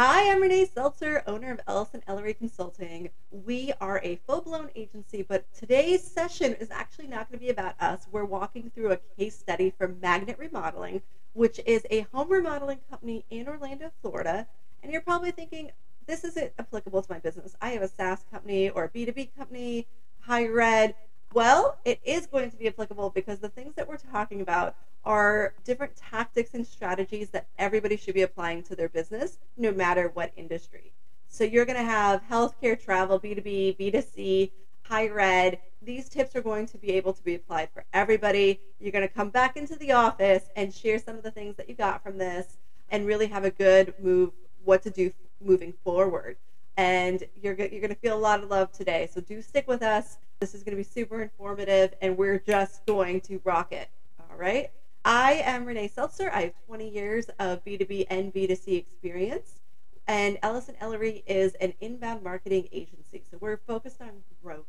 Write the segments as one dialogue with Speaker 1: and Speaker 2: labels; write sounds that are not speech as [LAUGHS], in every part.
Speaker 1: Hi, I'm Renee Seltzer, owner of Ellison Ellery Consulting. We are a full blown agency, but today's session is actually not going to be about us. We're walking through a case study for Magnet Remodeling, which is a home remodeling company in Orlando, Florida. And you're probably thinking, this isn't applicable to my business. I have a SaaS company or a B2B company, higher ed. Well, it is going to be applicable because the things that we're talking about are different tactics and strategies that everybody should be applying to their business, no matter what industry. So you're going to have healthcare, travel, B2B, B2C, higher ed. These tips are going to be able to be applied for everybody. You're going to come back into the office and share some of the things that you got from this and really have a good move what to do moving forward. And you're, you're going to feel a lot of love today. So do stick with us. This is going to be super informative and we're just going to rock it. All right. I am Renee Seltzer. I have 20 years of B2B and B2C experience. And Ellison Ellery is an inbound marketing agency. So we're focused on growth.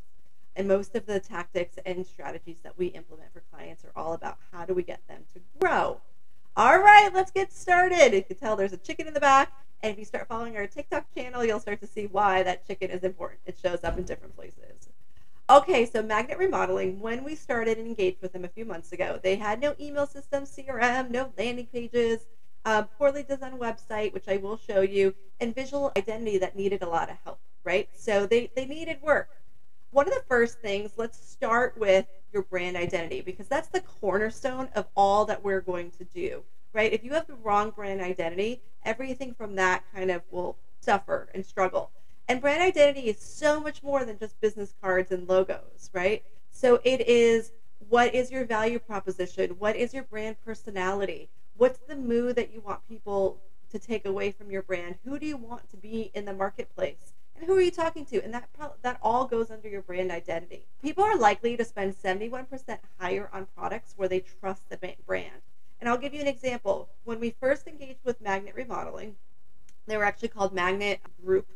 Speaker 1: And most of the tactics and strategies that we implement for clients are all about how do we get them to grow. All right, let's get started. You can tell there's a chicken in the back. And if you start following our TikTok channel, you'll start to see why that chicken is important. It shows up in different places. Okay, so Magnet Remodeling, when we started and engaged with them a few months ago, they had no email system, CRM, no landing pages, a poorly designed website, which I will show you, and visual identity that needed a lot of help, right? So they, they needed work. One of the first things, let's start with your brand identity because that's the cornerstone of all that we're going to do, right? If you have the wrong brand identity, everything from that kind of will suffer and struggle. And brand identity is so much more than just business cards and logos, right? So it is what is your value proposition? What is your brand personality? What's the mood that you want people to take away from your brand? Who do you want to be in the marketplace? And who are you talking to? And that that all goes under your brand identity. People are likely to spend 71% higher on products where they trust the brand. And I'll give you an example. When we first engaged with Magnet Remodeling, they were actually called Magnet Group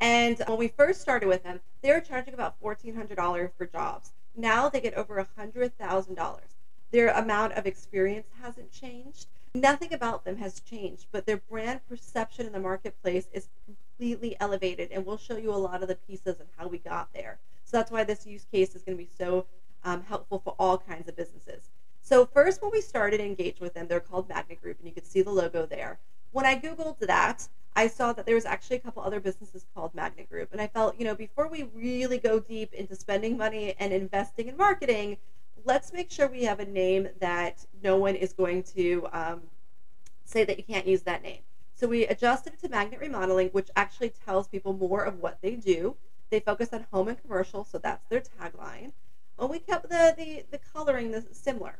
Speaker 1: and when we first started with them, they were charging about $1,400 for jobs. Now they get over $100,000. Their amount of experience hasn't changed. Nothing about them has changed, but their brand perception in the marketplace is completely elevated. And we'll show you a lot of the pieces and how we got there. So that's why this use case is going to be so um, helpful for all kinds of businesses. So first, when we started engage with them, they're called Magnet Group, and you can see the logo there. When I Googled that, I saw that there was actually a couple other businesses called Magnet Group. And I felt, you know, before we really go deep into spending money and investing in marketing, let's make sure we have a name that no one is going to um, say that you can't use that name. So we adjusted it to Magnet Remodeling, which actually tells people more of what they do. They focus on home and commercial, so that's their tagline. And we kept the, the, the coloring similar.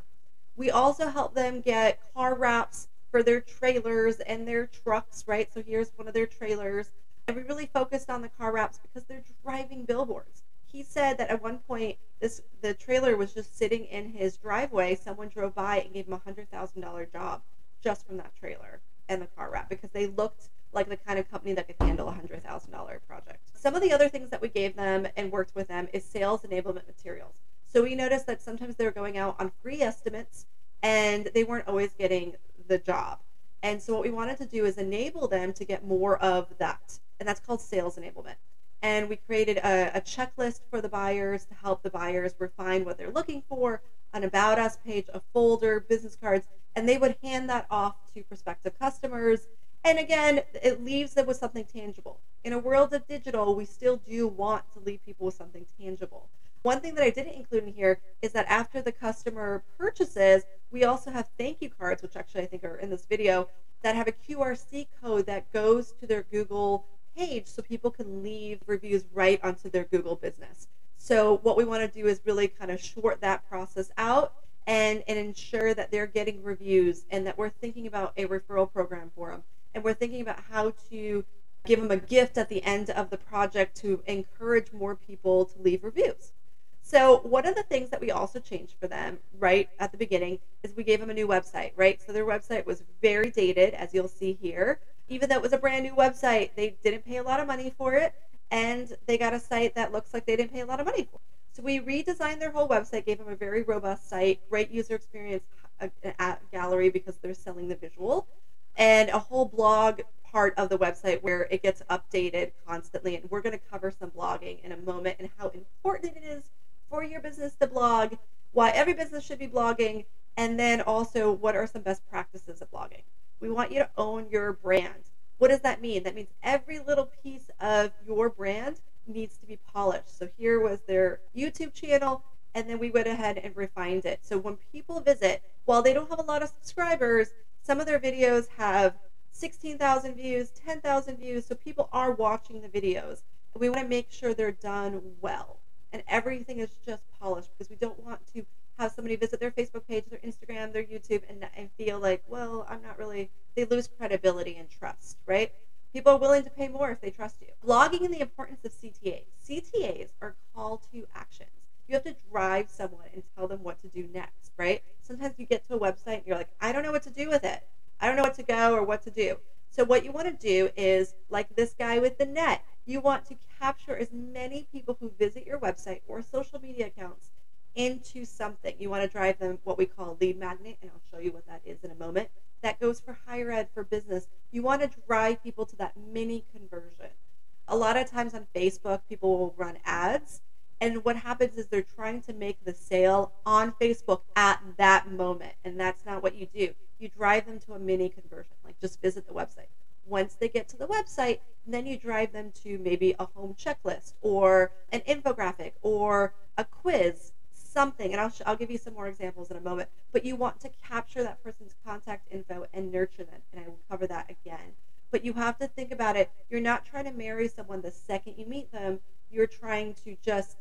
Speaker 1: We also help them get car wraps for their trailers and their trucks, right? So here's one of their trailers. And we really focused on the car wraps because they're driving billboards. He said that at one point this the trailer was just sitting in his driveway. Someone drove by and gave him a hundred thousand dollar job just from that trailer and the car wrap because they looked like the kind of company that could handle a hundred thousand dollar project. Some of the other things that we gave them and worked with them is sales enablement materials. So we noticed that sometimes they were going out on free estimates and they weren't always getting the job. And so what we wanted to do is enable them to get more of that. And that's called sales enablement. And we created a, a, checklist for the buyers to help the buyers refine what they're looking for, an about us page, a folder, business cards, and they would hand that off to prospective customers. And again, it leaves them with something tangible. In a world of digital, we still do want to leave people with something tangible. One thing that I didn't include in here is that after the customer purchases, we also have thank you cards, which actually I think are in this video, that have a QRC code that goes to their Google page so people can leave reviews right onto their Google business. So what we want to do is really kind of short that process out and, and ensure that they're getting reviews and that we're thinking about a referral program for them. And we're thinking about how to give them a gift at the end of the project to encourage more people to leave reviews. So one of the things that we also changed for them right at the beginning is we gave them a new website, right? So their website was very dated, as you'll see here. Even though it was a brand new website, they didn't pay a lot of money for it, and they got a site that looks like they didn't pay a lot of money for. So we redesigned their whole website, gave them a very robust site, great user experience, uh, a, a gallery because they're selling the visual, and a whole blog part of the website where it gets updated constantly. And we're going to cover some blogging in a moment and how important it is for your business to blog, why every business should be blogging, and then also what are some best practices of blogging. We want you to own your brand. What does that mean? That means every little piece of your brand needs to be polished. So here was their YouTube channel, and then we went ahead and refined it. So when people visit, while they don't have a lot of subscribers, some of their videos have 16,000 views, 10,000 views. So people are watching the videos. And we want to make sure they're done well. And everything is just polished because we don't want to have somebody visit their Facebook page, their Instagram, their YouTube, and, and feel like, well, I'm not really, they lose credibility and trust, right? People are willing to pay more if they trust you. Blogging and the importance of CTAs. CTAs are call to actions. You have to drive someone and tell them what to do next, right? Sometimes you get to a website and you're like, I don't know what to do with it. I don't know what to go or what to do. So what you want to do is like this guy with the net. You want to capture as many people who visit your website or social media accounts into something. You want to drive them what we call lead magnet, and I'll show you what that is in a moment. That goes for higher ed, for business. You want to drive people to that mini conversion. A lot of times on Facebook, people will run ads, and what happens is they're trying to make the sale on Facebook at that moment, and that's not what you do. You drive them to a mini conversion, like just visit the website. Once they get to the website, then you drive them to maybe a home checklist or an infographic or a quiz something, and I'll, sh- I'll give you some more examples in a moment, but you want to capture that person's contact info and nurture them, and I will cover that again. But you have to think about it. You're not trying to marry someone the second you meet them. You're trying to just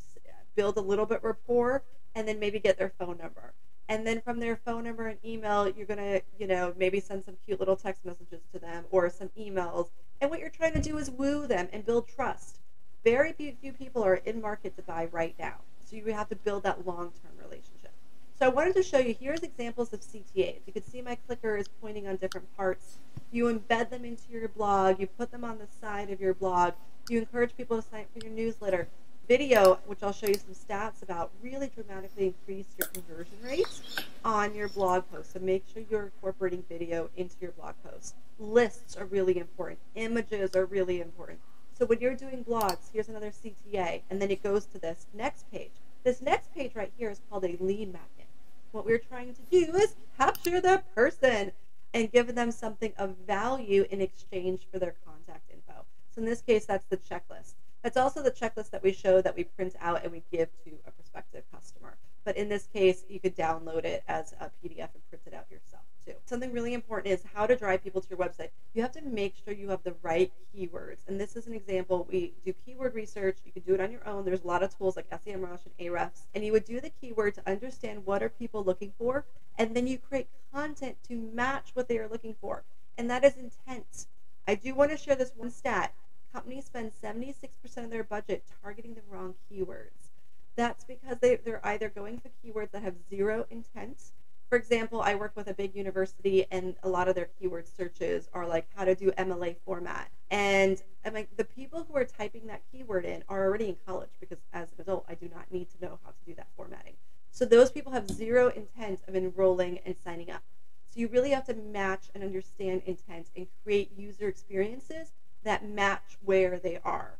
Speaker 1: build a little bit rapport and then maybe get their phone number. And then from their phone number and email, you're going to, you know, maybe send some cute little text messages to them or some emails. And what you're trying to do is woo them and build trust. Very few people are in market to buy right now. So you have to build that long-term relationship. So I wanted to show you, here's examples of CTAs. You can see my clicker is pointing on different parts. You embed them into your blog. You put them on the side of your blog. You encourage people to sign up for your newsletter. Video, which I'll show you some stats about, really dramatically increase your conversion rates on your blog post. So make sure you're incorporating video into your blog post. Lists are really important. Images are really important. So when you're doing blogs, here's another CTA, and then it goes to this next page. This next page right here is called a lead magnet. What we're trying to do is capture the person and give them something of value in exchange for their contact info. So in this case, that's the checklist. That's also the checklist that we show that we print out and we give to a prospective customer. But in this case, you could download it as a PDF and print it out yourself too. Something really important is how to drive people to your website. You have to make sure you have the right keywords. And this is an example. We do keyword research. You can do it on your own. There's a lot of tools like SEMrush and Ahrefs. And you would do the keyword to understand what are people looking for. And then you create content to match what they are looking for. And that is intent. I do want to share this one stat. Companies spend 76% of their budget targeting the wrong keywords. That's because they, they're either going for keywords that have zero intent for example, I work with a big university, and a lot of their keyword searches are like how to do MLA format. And I'm like, the people who are typing that keyword in are already in college because as an adult, I do not need to know how to do that formatting. So those people have zero intent of enrolling and signing up. So you really have to match and understand intent and create user experiences that match where they are.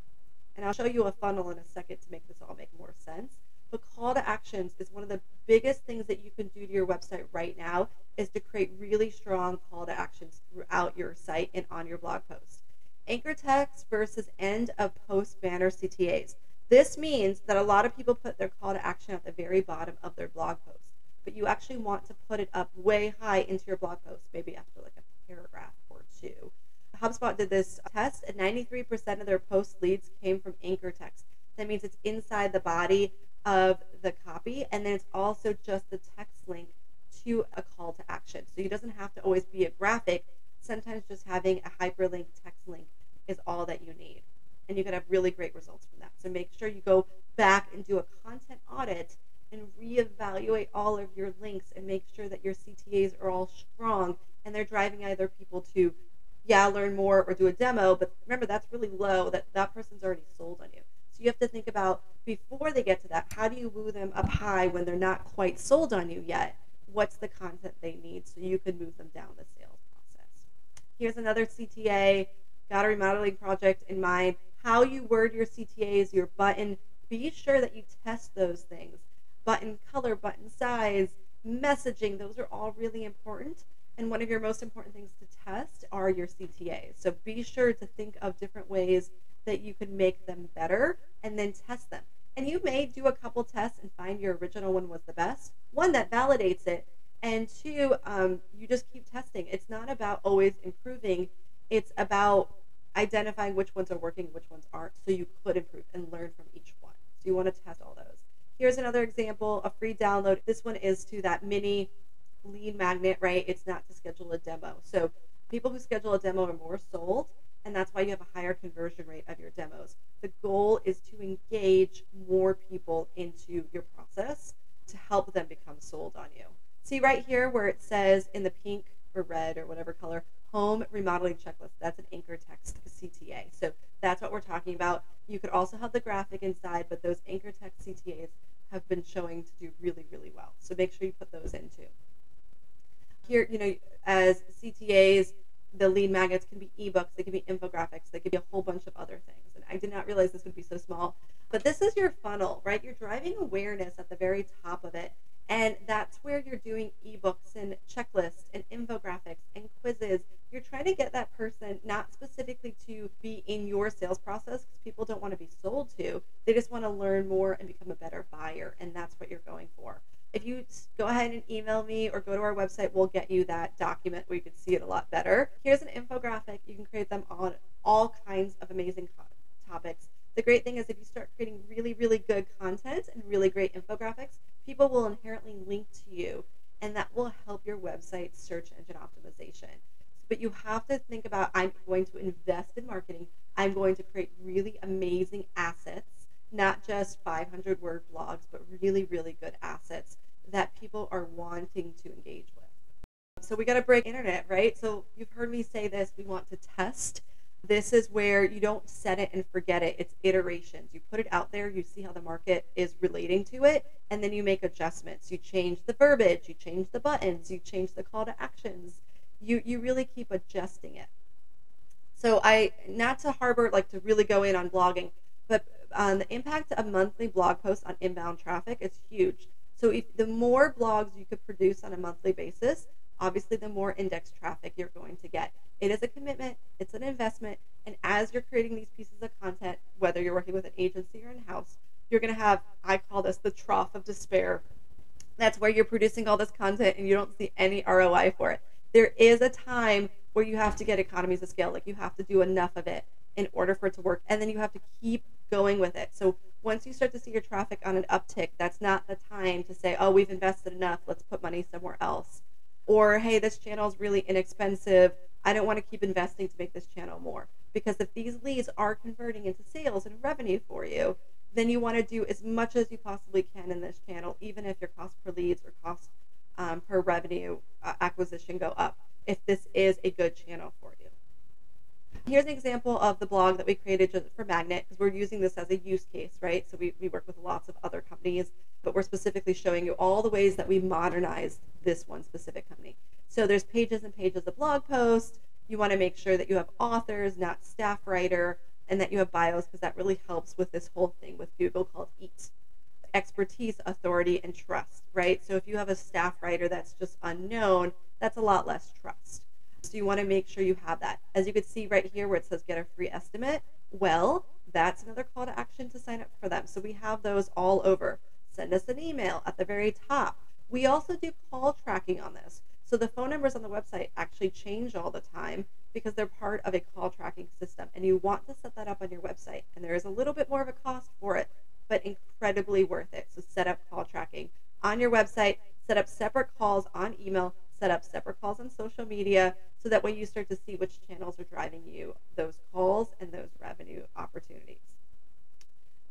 Speaker 1: And I'll show you a funnel in a second to make this all make more sense. But call to actions is one of the biggest things that you can do to your website right now is to create really strong call to actions throughout your site and on your blog post. Anchor text versus end of post banner CTAs. This means that a lot of people put their call to action at the very bottom of their blog post, but you actually want to put it up way high into your blog post, maybe after like a paragraph or two. HubSpot did this test, and 93% of their post leads came from anchor text. That means it's inside the body of the copy, and then it's also just the text link to a call to action. So it doesn't have to always be a graphic. Sometimes just having a hyperlink text link is all that you need. And you can have really great results from that. So make sure you go back and do a content audit and reevaluate all of your links and make sure that your CTAs are all strong and they're driving either people to, yeah, learn more or do a demo. But remember, that's really low. That that person's already sold on you. So you have to think about before they get to that, how do you woo them up high when they're not quite sold on you yet? What's the content they need so you can move them down the sales process? Here's another CTA. got a remodeling project in mind, how you word your CTAs, your button, be sure that you test those things. Button color, button size, messaging, those are all really important. And one of your most important things to test are your CTAs. So be sure to think of different ways that you can make them better and then test them. And you may do a couple tests and find your original one was the best, one that validates it, and two, um, you just keep testing. It's not about always improving, it's about identifying which ones are working, which ones aren't, so you could improve and learn from each one. So you want to test all those. Here's another example, a free download. This one is to that mini lead magnet, right? It's not to schedule a demo. So people who schedule a demo are more sold and that's why you have a higher conversion rate of your demos. The goal is to engage more people into your process to help them become sold on you. See right here where it says in the pink or red or whatever color, home remodeling checklist. That's an anchor text CTA. So that's what we're talking about. You could also have the graphic inside, but those anchor text CTAs have been showing to do really, really well. So make sure you put those in too. Here, you know, as CTAs, the lead magnets can be ebooks, they can be infographics, they could be a whole bunch of other things. And I did not realize this would be so small. But this is your funnel, right? You're driving awareness at the very top of it. And that's where you're doing ebooks and checklists and infographics and quizzes. You're trying to get that person not specifically to be in your sales process because people don't want to be sold to. They just want to learn more and become a better buyer. And that's what you're going for if you go ahead and email me or go to our website, we'll get you that document where you can see it a lot better. Here's an infographic. You can create them on all kinds of amazing topics. The great thing is if you start creating really, really good content and really great infographics, people will inherently link to you and that will help your website search engine optimization. But you have to think about I'm going to invest in marketing. I'm going to create really amazing assets not just 500 word blogs, but really, really good assets that people are wanting to engage with. So we got to break internet, right? So you've heard me say this we want to test. This is where you don't set it and forget it. It's iterations. You put it out there, you see how the market is relating to it, and then you make adjustments. You change the verbiage, you change the buttons, you change the call to actions. You you really keep adjusting it. So I not to harbor like to really go in on blogging, but um, the impact of monthly blog posts on inbound traffic is huge. So if the more blogs you could produce on a monthly basis, obviously the more index traffic you're going to get. It is a commitment, it's an investment, and as you're creating these pieces of content, whether you're working with an agency or in-house, you're going to have I call this the trough of despair. That's where you're producing all this content and you don't see any ROI for it. There is a time where you have to get economies of scale, like you have to do enough of it in order for it to work, and then you have to keep going with it. So once you start to see your traffic on an uptick, that's not the time to say, oh, we've invested enough, let's put money somewhere else. Or, hey, this channel is really inexpensive. I don't want to keep investing to make this channel more. Because if these leads are converting into sales and revenue for you, then you want to do as much as you possibly can in this channel, even if your cost per leads or cost um, per revenue uh, acquisition go up, if this is a good channel for you. Here's an example of the blog that we created just for Magnet because we're using this as a use case, right? So we, we work with lots of other companies, but we're specifically showing you all the ways that we modernized this one specific company. So there's pages and pages of blog posts. You want to make sure that you have authors, not staff writer, and that you have bios because that really helps with this whole thing with Google called EAT. Expertise, authority, and trust, right? So if you have a staff writer that's just unknown, that's a lot less trust. So you want to make sure you have that. As you can see right here where it says get a free estimate, well, that's another call to action to sign up for them. So we have those all over. Send us an email at the very top. We also do call tracking on this. So the phone numbers on the website actually change all the time because they're part of a call tracking system. And you want to set that up on your website. And there is a little bit more of a cost for it, but incredibly worth it. So set up call tracking on your website, set up separate calls on email set up separate calls on social media so that way you start to see which channels are driving you those calls and those revenue opportunities.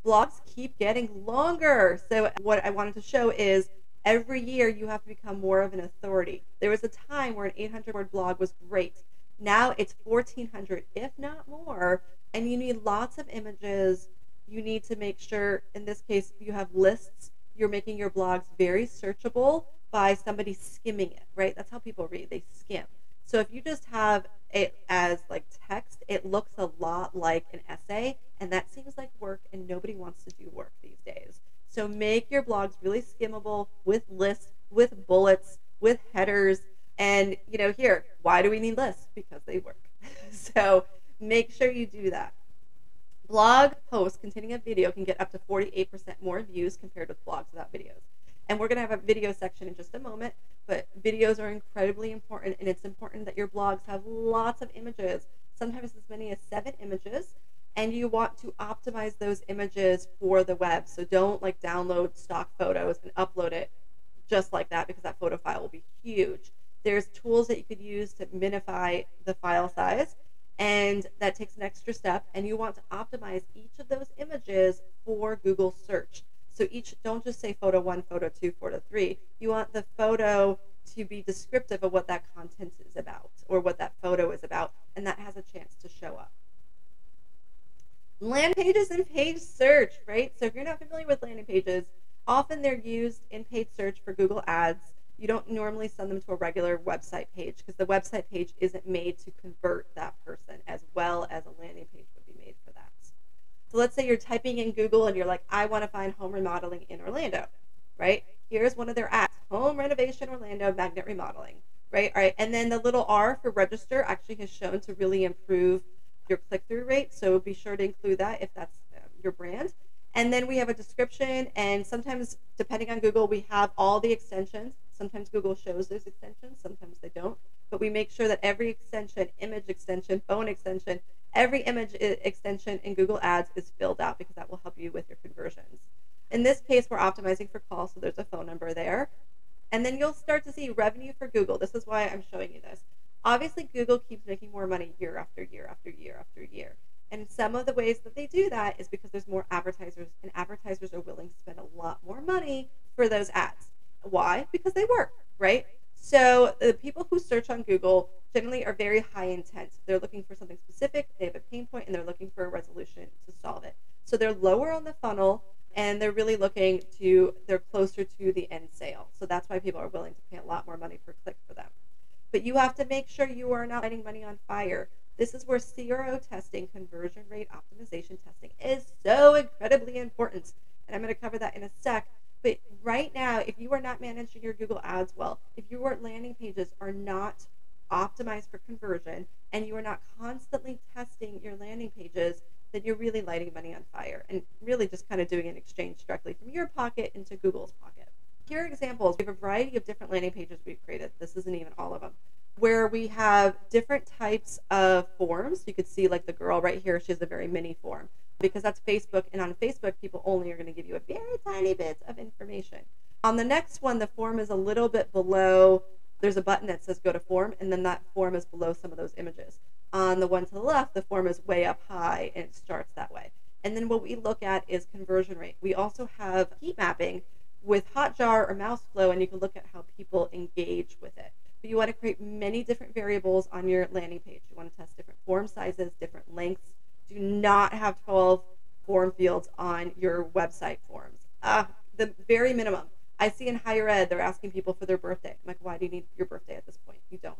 Speaker 1: Blogs keep getting longer. So, what I wanted to show is every year you have to become more of an authority. There was a time where an 800 word blog was great. Now it's 1400, if not more, and you need lots of images. You need to make sure, in this case, you have lists. You're making your blogs very searchable by somebody skimming it, right? That's how people read. They skim. So if you just have it as like text, it looks a lot like an essay, and that seems like work, and nobody wants to do work these days. So make your blogs really skimmable with lists, with bullets, with headers, and you know, here, why do we need lists? Because they work. [LAUGHS] so make sure you do that. Blog posts containing a video can get up to 48% more views compared with blogs without videos. And we're going to have a video section in just a moment, but videos are incredibly important, and it's important that your blogs have lots of images, sometimes as many as seven images, and you want to optimize those images for the web. So don't like download stock photos and upload it just like that because that photo file will be huge. There's tools that you could use to minify the file size and that takes an extra step and you want to optimize each of those images for Google search. So each don't just say photo 1, photo 2, photo 3. You want the photo to be descriptive of what that content is about or what that photo is about and that has a chance to show up. Land pages and paid search, right? So if you're not familiar with landing pages, often they're used in paid search for Google Ads you don't normally send them to a regular website page because the website page isn't made to convert that person as well as a landing page would be made for that. So let's say you're typing in Google and you're like, I want to find home remodeling in Orlando, right? Here's one of their ads, home renovation Orlando magnet remodeling, right? All right. And then the little R for register actually has shown to really improve your click through rate. So be sure to include that if that's um, your brand. And then we have a description, and sometimes, depending on Google, we have all the extensions. Sometimes Google shows those extensions, sometimes they don't. But we make sure that every extension, image extension, phone extension, every image extension in Google Ads is filled out because that will help you with your conversions. In this case, we're optimizing for calls, so there's a phone number there. And then you'll start to see revenue for Google. This is why I'm showing you this. Obviously, Google keeps making more money year after year after year after year. And some of the ways that they do that is because there's more advertisers, and advertisers are willing to spend a lot more money for those ads. Why? Because they work, right? So the people who search on Google generally are very high intent. They're looking for something specific, they have a pain point, and they're looking for a resolution to solve it. So they're lower on the funnel and they're really looking to, they're closer to the end sale. So that's why people are willing to pay a lot more money per click for them. But you have to make sure you are not lighting money on fire. This is where CRO testing, conversion rate optimization testing, is so incredibly important. And I'm going to cover that in a sec. But right now, if you are not managing your Google Ads well, if your landing pages are not optimized for conversion and you are not constantly testing your landing pages, then you're really lighting money on fire and really just kind of doing an exchange directly from your pocket into Google's pocket. Here are examples. We have a variety of different landing pages we've created. This isn't even all of them. Where we have different types of forms. You could see like the girl right here, she has a very mini form because that's Facebook. And on Facebook, people only are going to give you a very tiny bit of information. On the next one, the form is a little bit below. There's a button that says go to form, and then that form is below some of those images. On the one to the left, the form is way up high and it starts that way. And then what we look at is conversion rate. We also have heat mapping with Hotjar or Mouseflow, and you can look at how people engage with it. But you want to create many different variables on your landing page. You want to test different form sizes, different lengths, do not have 12 form fields on your website forms. Uh, the very minimum. I see in higher ed, they're asking people for their birthday. I'm like, why do you need your birthday at this point? You don't.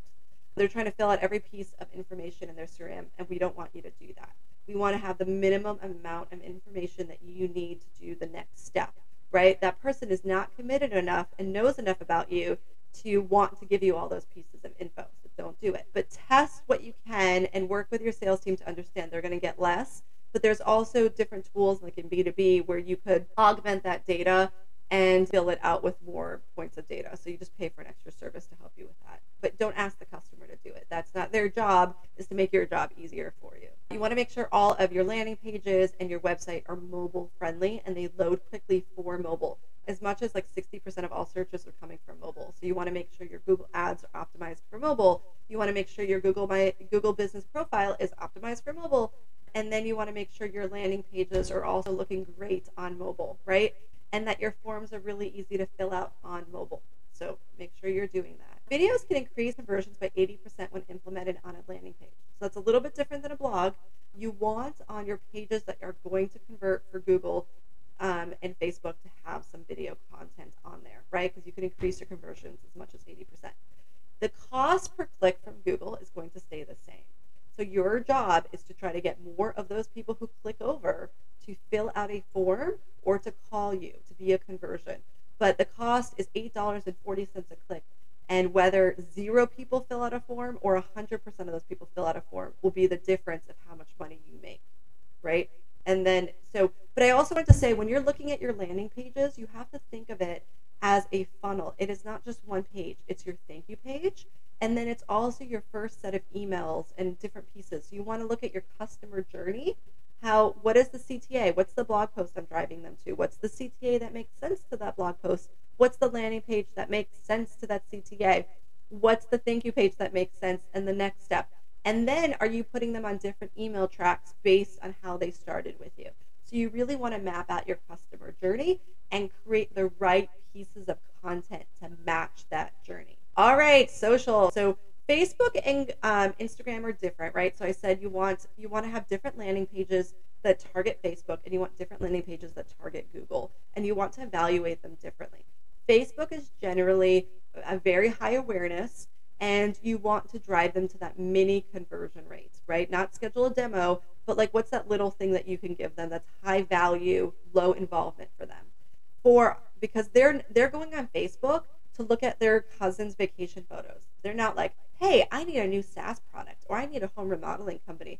Speaker 1: They're trying to fill out every piece of information in their CRM, and we don't want you to do that. We want to have the minimum amount of information that you need to do the next step, right? That person is not committed enough and knows enough about you to want to give you all those pieces of info. Don't do it. But test what you can and work with your sales team to understand they're going to get less. But there's also different tools like in B2B where you could augment that data and fill it out with more points of data. So you just pay for an extra service to help you with that. But don't ask the customer to do it. That's not their job, is to make your job easier for you. You want to make sure all of your landing pages and your website are mobile friendly and they load quickly for mobile as much as like 60% of all searches are coming from mobile. So you want to make sure your Google ads are optimized for mobile. You want to make sure your Google My Google business profile is optimized for mobile. And then you want to make sure your landing pages are also looking great on mobile, right? And that your forms are really easy to fill out on mobile. So make sure you're doing that. Videos can increase conversions by 80% when implemented on a landing page. So that's a little bit different than a blog. You want on your pages that are going to convert for Google um, and Facebook to have some video content on there, right? Because you can increase your conversions as much as 80%. The cost per click from Google is going to stay the same. So your job is to try to get more of those people who click over to fill out a form or to call you to be a conversion. But the cost is $8.40 a click. And whether zero people fill out a form or 100% of those people fill out a form will be the difference of how much money you make, right? And then, so, but I also want to say when you're looking at your landing pages, you have to think of it as a funnel. It is not just one page, it's your thank you page. And then it's also your first set of emails and different pieces. So you want to look at your customer journey. How, what is the CTA? What's the blog post I'm driving them to? What's the CTA that makes sense to that blog post? What's the landing page that makes sense to that CTA? What's the thank you page that makes sense? And the next step. And then are you putting them on different email tracks based on how they started with you? So you really want to map out your customer journey and create the right pieces of content to match that journey. All right, social. So Facebook and um, Instagram are different, right? So I said you want you want to have different landing pages that target Facebook, and you want different landing pages that target Google, and you want to evaluate them differently. Facebook is generally a very high awareness, and you want to drive them to that mini conversion rate, right? Not schedule a demo, but like what's that little thing that you can give them that's high value, low involvement for them. For because they're they're going on Facebook to look at their cousin's vacation photos. They're not like, hey, I need a new SaaS product or I need a home remodeling company.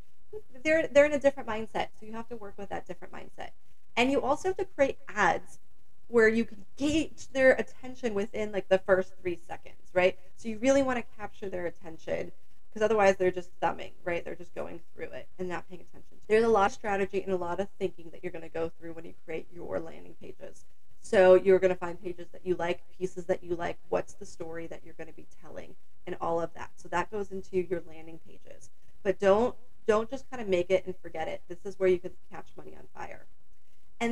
Speaker 1: They're they're in a different mindset, so you have to work with that different mindset. And you also have to create ads where you can gauge their attention within like the first three seconds, right? So you really want to capture their attention because otherwise they're just thumbing, right? They're just going through it and not paying attention. There's a lot of strategy and a lot of thinking that you're going to go through when you create your landing pages. So you're going to find pages that you like, pieces that you like, what's the story that you're going to be telling, and all of that. So that goes into your landing pages. But don't don't just kind of make it and forget it. This is where you can catch money on fire.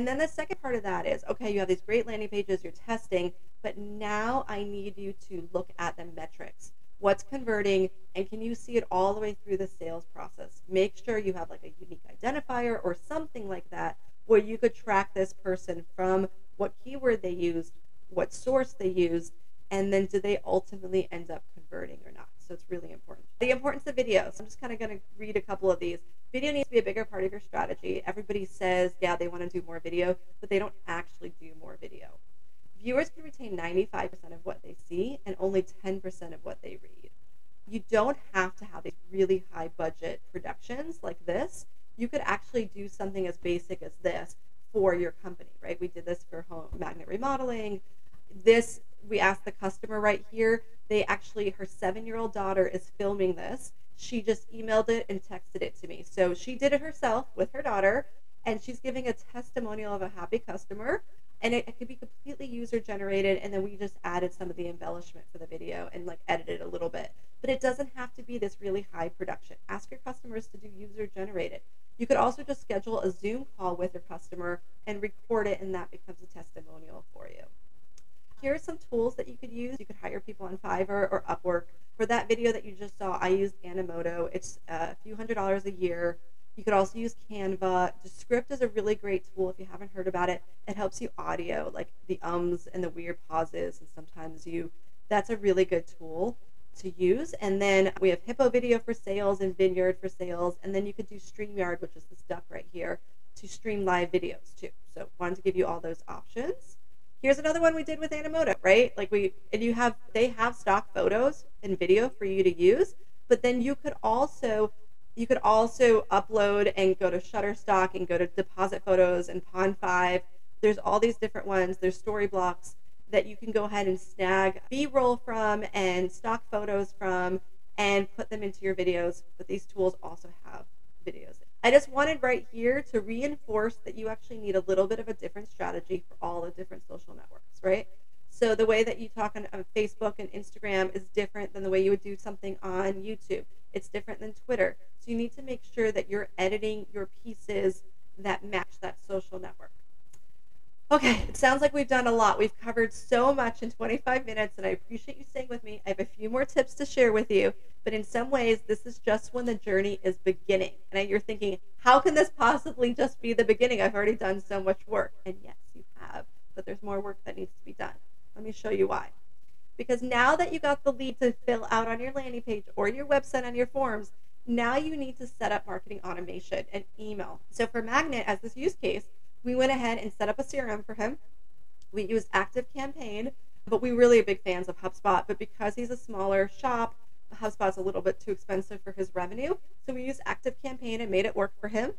Speaker 1: And then the second part of that is okay, you have these great landing pages, you're testing, but now I need you to look at the metrics. What's converting, and can you see it all the way through the sales process? Make sure you have like a unique identifier or something like that where you could track this person from what keyword they used, what source they used, and then do they ultimately end up converting or not? So it's really important. The importance of video. So I'm just kind of going to read a couple of these. Video needs to be a bigger part of your strategy. Everybody says, yeah, they want to do more video, but they don't actually do more video. Viewers can retain 95% of what they see and only 10% of what they read. You don't have to have these really high budget productions like this. You could actually do something as basic as this for your company, right? We did this for home magnet remodeling. This, we asked the customer right here. They actually, her seven year old daughter is filming this. She just emailed it and texted it to me. So she did it herself with her daughter, and she's giving a testimonial of a happy customer. And it, it could be completely user generated, and then we just added some of the embellishment for the video and like edited a little bit. But it doesn't have to be this really high production. Ask your customers to do user generated. You could also just schedule a Zoom call with your customer and record it, and that becomes a testimonial for you. Here are some tools that you could use. You could hire people on Fiverr or Upwork. For that video that you just saw, I used Animoto. It's uh, a few hundred dollars a year. You could also use Canva. Descript is a really great tool if you haven't heard about it. It helps you audio, like the ums and the weird pauses, and sometimes you. That's a really good tool to use. And then we have Hippo Video for sales and Vidyard for sales. And then you could do StreamYard, which is this duck right here, to stream live videos too. So wanted to give you all those options. Here's another one we did with Animoto, right? Like we and you have they have stock photos and video for you to use, but then you could also you could also upload and go to Shutterstock and go to Deposit Photos and Pond5. There's all these different ones. There's Storyblocks that you can go ahead and snag b-roll from and stock photos from and put them into your videos but these tools also have videos. I just wanted right here to reinforce that you actually need a little bit of a different strategy for all the different social networks right? So the way that you talk on, on facebook and instagram is different than the way you would do something on youtube. It's different than twitter. So you need to make sure that you're editing your pieces that match that social network Okay, it sounds like we've done a lot. We've covered so much in 25 minutes, and I appreciate you staying with me. I have a few more tips to share with you, but in some ways, this is just when the journey is beginning. And you're thinking, how can this possibly just be the beginning? I've already done so much work. And yes, you have, but there's more work that needs to be done. Let me show you why. Because now that you got the lead to fill out on your landing page or your website on your forms, now you need to set up marketing automation and email. So for Magnet, as this use case, we went ahead and set up a CRM for him. We used Active Campaign, but we really are big fans of HubSpot. But because he's a smaller shop, HubSpot's a little bit too expensive for his revenue. So we used Active Campaign and made it work for him.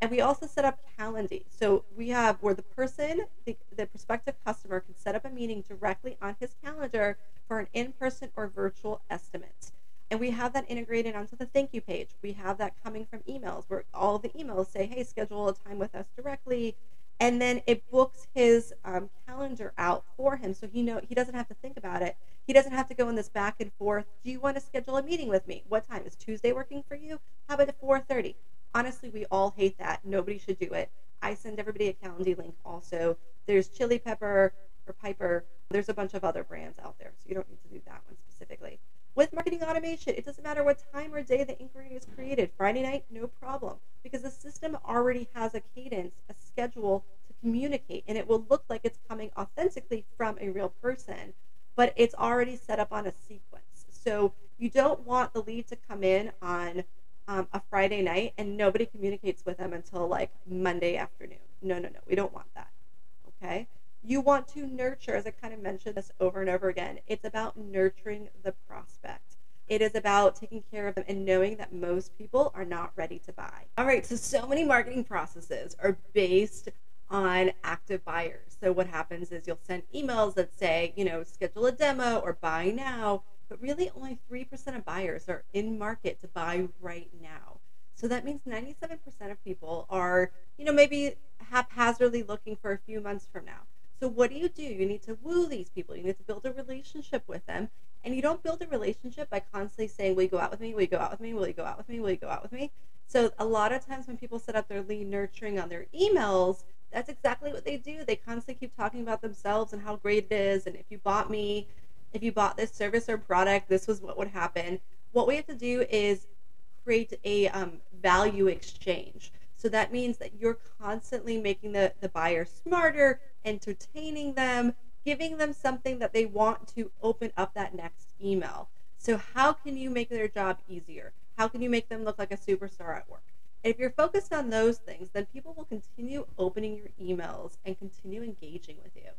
Speaker 1: And we also set up Calendly. So we have where the person, the, the prospective customer, can set up a meeting directly on his calendar for an in person or virtual estimate. And we have that integrated onto the thank you page. We have that coming from emails where all the emails say, hey, schedule a time with us directly. And then it books his um, calendar out for him so he know he doesn't have to think about it. He doesn't have to go in this back and forth. Do you want to schedule a meeting with me? What time is Tuesday working for you? How about at 4:30? Honestly, we all hate that. Nobody should do it. I send everybody a Calendly link also. There's Chili Pepper or Piper. There's a bunch of other brands out there, so you don't need to do that one specifically. With marketing automation, it doesn't matter what time or day the inquiry is created. Friday night, no problem, because the system already has a cadence, a schedule to communicate, and it will look like it's coming authentically from a real person, but it's already set up on a sequence. So you don't want the lead to come in on um, a Friday night and nobody communicates with them until like Monday afternoon. No, no, no, we don't want that. Okay you want to nurture, as I kind of mentioned this over and over again, it's about nurturing the prospect. It is about taking care of them and knowing that most people are not ready to buy. All right, so so many marketing processes are based on active buyers. So what happens is you'll send emails that say, you know, schedule a demo or buy now, but really only 3% of buyers are in market to buy right now. So that means 97% of people are, you know, maybe haphazardly looking for a few months from now. So what do you do? You need to woo these people. You need to build a relationship with them. And you don't build a relationship by constantly saying, Will you go out with me? Will you go out with me? Will you go out with me? Will you go out with me? So a lot of times when people set up their lead nurturing on their emails, that's exactly what they do. They constantly keep talking about themselves and how great it is. And if you bought me, if you bought this service or product, this was what would happen. What we have to do is create a um, value exchange. So that means that you're constantly making the, the buyer smarter, entertaining them, giving them something that they want to open up that next email. So, how can you make their job easier? How can you make them look like a superstar at work? if you're focused on those things, then people will continue opening your emails and continue engaging with you.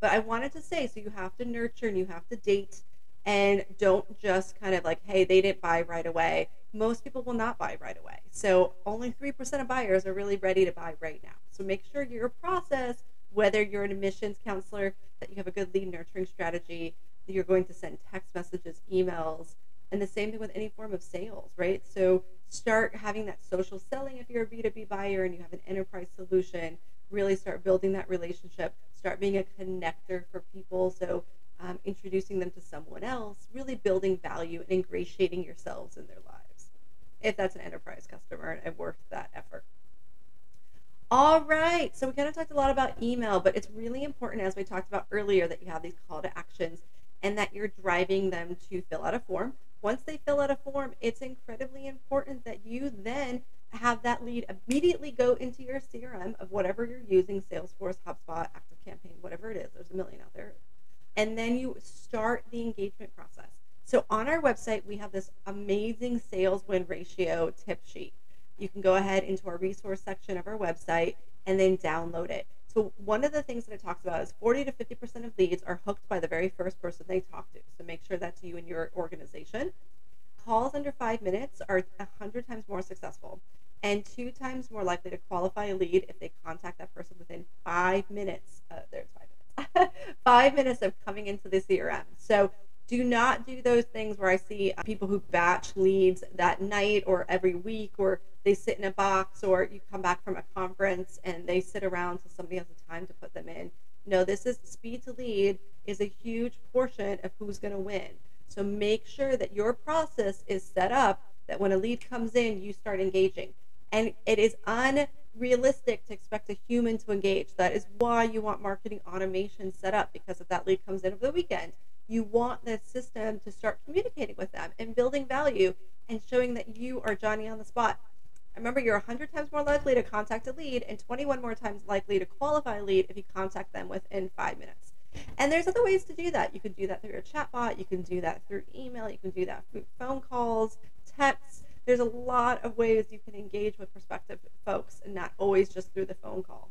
Speaker 1: But I wanted to say so you have to nurture and you have to date and don't just kind of like, hey, they didn't buy right away. Most people will not buy right away. So only 3% of buyers are really ready to buy right now. So make sure your process, whether you're an admissions counselor, that you have a good lead nurturing strategy, that you're going to send text messages, emails, and the same thing with any form of sales, right? So start having that social selling if you're a B2B buyer and you have an enterprise solution. Really start building that relationship. Start being a connector for people. So um, introducing them to someone else, really building value and ingratiating yourselves in their lives. If that's an enterprise customer and worth that effort. All right, so we kind of talked a lot about email, but it's really important, as we talked about earlier, that you have these call to actions and that you're driving them to fill out a form. Once they fill out a form, it's incredibly important that you then have that lead immediately go into your CRM of whatever you're using Salesforce, HubSpot, ActiveCampaign, whatever it is. There's a million out there and then you start the engagement process. So on our website, we have this amazing sales win ratio tip sheet. You can go ahead into our resource section of our website and then download it. So one of the things that it talks about is 40 to 50% of leads are hooked by the very first person they talk to. So make sure that's you and your organization. Calls under five minutes are 100 times more successful and two times more likely to qualify a lead if they contact that person within five minutes. Uh, there's five minutes. [LAUGHS] five minutes of coming into the CRM. So do not do those things where I see uh, people who batch leads that night or every week, or they sit in a box, or you come back from a conference and they sit around so somebody has the time to put them in. No, this is speed to lead is a huge portion of who's going to win. So make sure that your process is set up that when a lead comes in, you start engaging. And it is unrealistic to expect a human to engage. That is why you want marketing automation set up because if that lead comes in over the weekend, you want the system to start communicating with them and building value and showing that you are Johnny on the spot. Remember, you're 100 times more likely to contact a lead and 21 more times likely to qualify a lead if you contact them within five minutes. And there's other ways to do that. You can do that through a chatbot, you can do that through email, you can do that through phone calls, texts. There's a lot of ways you can engage with prospective folks and not always just through the phone call.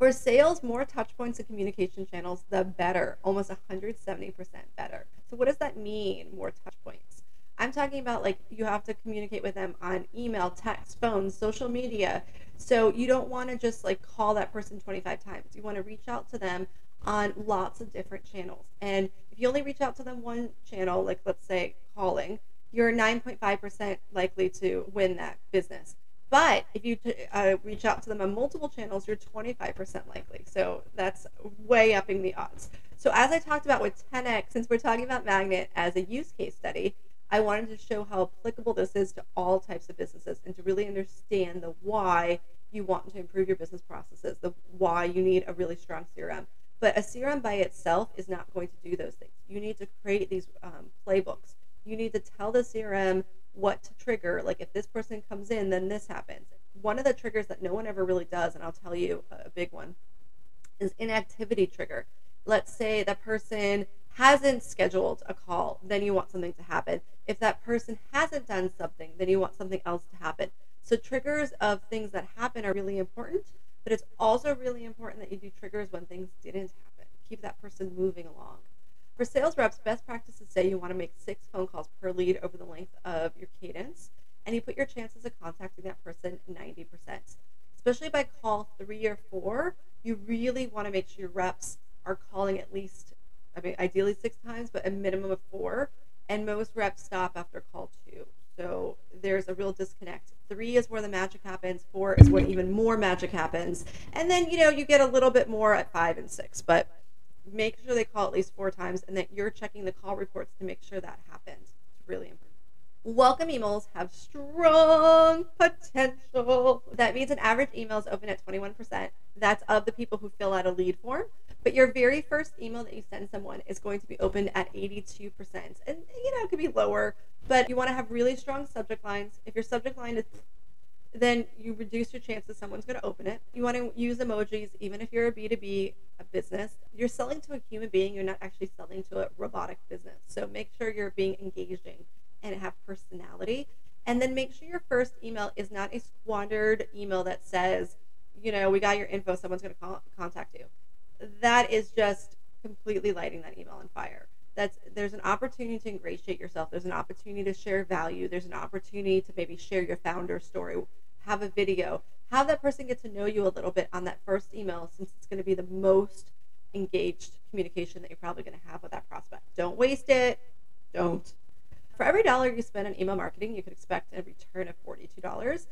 Speaker 1: For sales, more touch points and communication channels, the better, almost 170% better. So, what does that mean, more touch points? I'm talking about like you have to communicate with them on email, text, phone, social media. So, you don't want to just like call that person 25 times. You want to reach out to them on lots of different channels. And if you only reach out to them one channel, like let's say calling, you're 9.5% likely to win that business. But if you uh, reach out to them on multiple channels, you're 25% likely. So that's way upping the odds. So as I talked about with 10x, since we're talking about Magnet as a use case study, I wanted to show how applicable this is to all types of businesses and to really understand the why you want to improve your business processes, the why you need a really strong CRM. But a CRM by itself is not going to do those things. You need to create these um, playbooks. You need to tell the CRM what to trigger. Like if this person comes in, then this happens. One of the triggers that no one ever really does, and I'll tell you a big one, is inactivity trigger. Let's say that person hasn't scheduled a call, then you want something to happen. If that person hasn't done something, then you want something else to happen. So triggers of things that happen are really important, but it's also really important that you do triggers when things didn't happen. Keep that person moving along. For sales reps, best practices say you want to make six phone calls per lead over the length of your cadence, and you put your chances of contacting that person 90%. Especially by call three or four, you really want to make sure your reps are calling at least, I mean, ideally six times, but a minimum of four. And most reps stop after call two. So there's a real disconnect. Three is where the magic happens. Four is where even more magic happens. And then, you know, you get a little bit more at five and six. But make sure they call at least four times and that you're checking the call reports to make sure that happens. It's really important. Welcome emails have strong potential. That means an average email is open at 21%. That's of the people who fill out a lead form. But your very first email that you send someone is going to be opened at 82%. And, you know, it could be lower, but you want to have really strong subject lines. If your subject line is then you reduce your chances someone's going to open it. You want to use emojis, even if you're a B2B a business. You're selling to a human being, you're not actually selling to a robotic business. So make sure you're being engaging and have personality. And then make sure your first email is not a squandered email that says, you know, we got your info, someone's going to call, contact you. That is just completely lighting that email on fire that's there's an opportunity to ingratiate yourself there's an opportunity to share value there's an opportunity to maybe share your founder story have a video have that person get to know you a little bit on that first email since it's going to be the most engaged communication that you're probably going to have with that prospect. Don't waste it. Don't. For every dollar you spend on email marketing you could expect a return of $42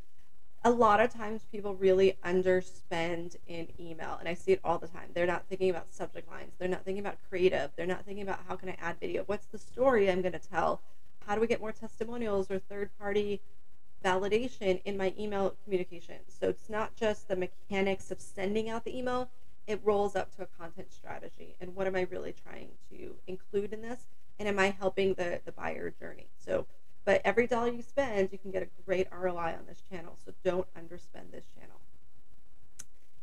Speaker 1: a lot of times people really underspend in email and i see it all the time. They're not thinking about subject lines. They're not thinking about creative. They're not thinking about how can i add video? What's the story i'm going to tell? How do we get more testimonials or third party validation in my email communication so it's not just the mechanics of sending out the email it rolls up to a content strategy and what am i really trying to include in this and am i helping the the buyer journey so but every dollar you spend, you can get a great ROI on this channel. So don't underspend this channel.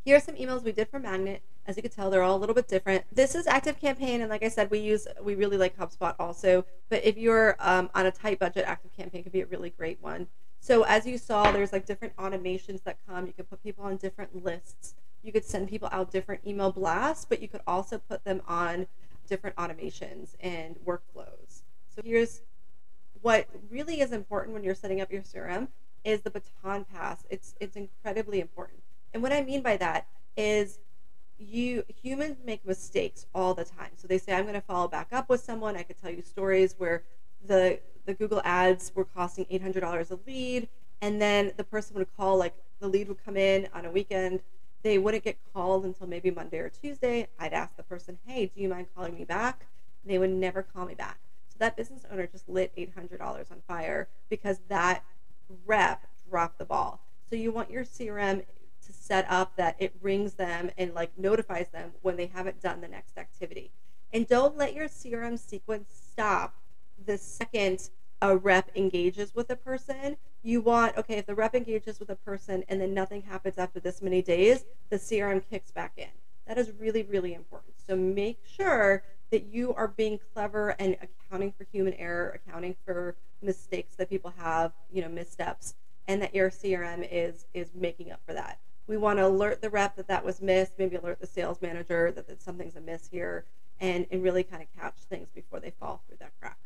Speaker 1: Here are some emails we did for Magnet. As you can tell, they're all a little bit different. This is Active Campaign, and like I said, we use we really like HubSpot also. But if you're um, on a tight budget, Active Campaign could be a really great one. So as you saw, there's like different automations that come. You could put people on different lists. You could send people out different email blasts, but you could also put them on different automations and workflows. So here's what really is important when you're setting up your CRM is the baton pass. It's it's incredibly important. And what I mean by that is you humans make mistakes all the time. So they say I'm going to follow back up with someone. I could tell you stories where the the Google ads were costing $800 a lead and then the person would call like the lead would come in on a weekend. They wouldn't get called until maybe Monday or Tuesday. I'd ask the person, "Hey, do you mind calling me back?" They would never call me back. So that business owner just lit $800 on fire because that rep dropped the ball. So you want your CRM to set up that it rings them and like notifies them when they haven't done the next activity. And don't let your CRM sequence stop the second a rep engages with a person. You want, okay, if the rep engages with a person and then nothing happens after this many days, the CRM kicks back in. That is really, really important. So make sure that you are being clever and accounting for human error, accounting for mistakes that people have, you know, missteps, and that your CRM is is making up for that. We want to alert the rep that that was missed, maybe alert the sales manager that, that something's amiss here, and, and really kind of catch things before they fall through that crack.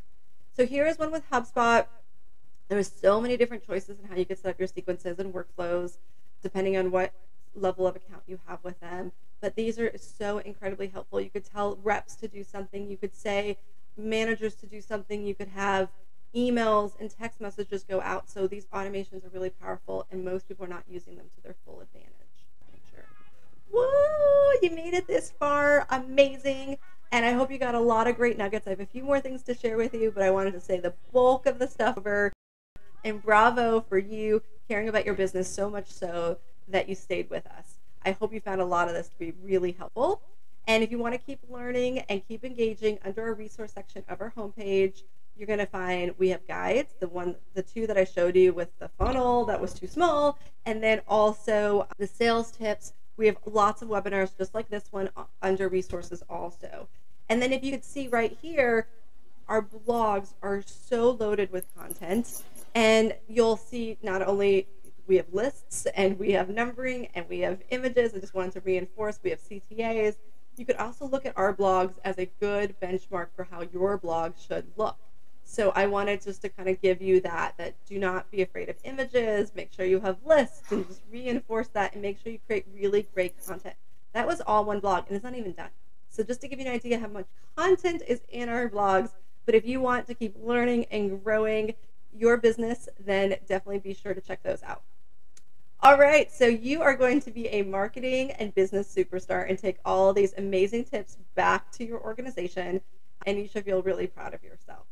Speaker 1: So here is one with HubSpot. There's so many different choices in how you can set up your sequences and workflows, depending on what level of account you have with them. But these are so incredibly helpful. You could tell reps to do something. You could say managers to do something. You could have emails and text messages go out. So these automations are really powerful, and most people are not using them to their full advantage. Sure. Whoa! You made it this far. Amazing. And I hope you got a lot of great nuggets. I have a few more things to share with you, but I wanted to say the bulk of the stuff over. And bravo for you caring about your business so much so that you stayed with us. I hope you found a lot of this to be really helpful. And if you want to keep learning and keep engaging under our resource section of our homepage, you're going to find we have guides, the one the two that I showed you with the funnel that was too small, and then also the sales tips. We have lots of webinars just like this one under resources also. And then if you could see right here, our blogs are so loaded with content and you'll see not only we have lists and we have numbering and we have images. I just wanted to reinforce we have CTAs. You could also look at our blogs as a good benchmark for how your blog should look. So I wanted just to kind of give you that that do not be afraid of images, make sure you have lists and just reinforce that and make sure you create really great content. That was all one blog and it's not even done. So just to give you an idea how much content is in our blogs, but if you want to keep learning and growing your business, then definitely be sure to check those out. All right, so you are going to be a marketing and business superstar and take all these amazing tips back to your organization, and you should feel really proud of yourself.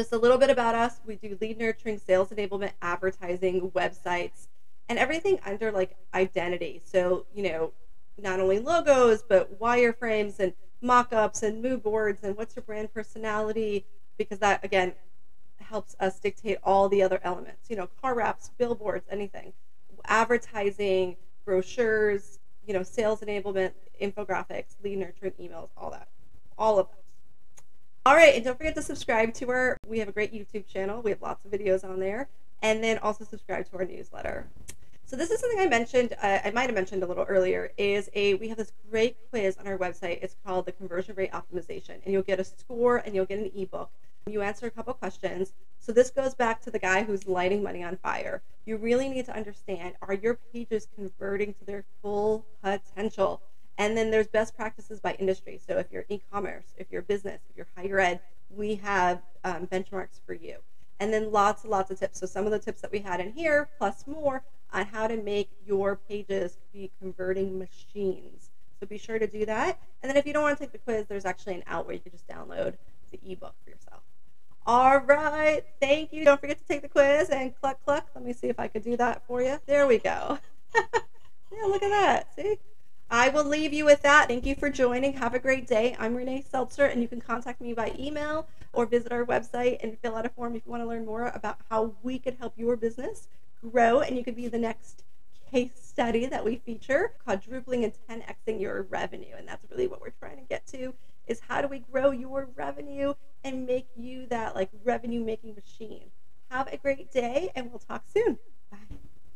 Speaker 1: Just a little bit about us we do lead nurturing, sales enablement, advertising, websites, and everything under like identity. So, you know, not only logos, but wireframes and mock ups and mood boards and what's your brand personality, because that again helps us dictate all the other elements, you know, car wraps, billboards, anything advertising, brochures, you know, sales enablement, infographics, lead nurturing emails, all that. All of that. All right, and don't forget to subscribe to our we have a great YouTube channel. We have lots of videos on there. And then also subscribe to our newsletter. So this is something I mentioned, uh, I might have mentioned a little earlier, is a we have this great quiz on our website. It's called the conversion rate optimization, and you'll get a score and you'll get an ebook. You answer a couple questions. So this goes back to the guy who's lighting money on fire. You really need to understand are your pages converting to their full potential? And then there's best practices by industry. So if you're e-commerce, if you're business, if you're higher ed, we have um, benchmarks for you. And then lots and lots of tips. So some of the tips that we had in here, plus more, on how to make your pages be converting machines. So be sure to do that. And then if you don't want to take the quiz, there's actually an out where you can just download the ebook for yourself. All right. Thank you. Don't forget to take the quiz and cluck cluck. Let me see if I could do that for you. There we go. [LAUGHS] yeah, look at that. See? I will leave you with that. Thank you for joining. Have a great day. I'm Renee Seltzer, and you can contact me by email or visit our website and fill out a form if you want to learn more about how we could help your business grow and you could be the next case study that we feature, quadrupling and 10xing your revenue. And that's really what we're trying to get to is how do we grow your revenue and make you that like revenue making machine. Have a great day and we'll talk soon. Bye.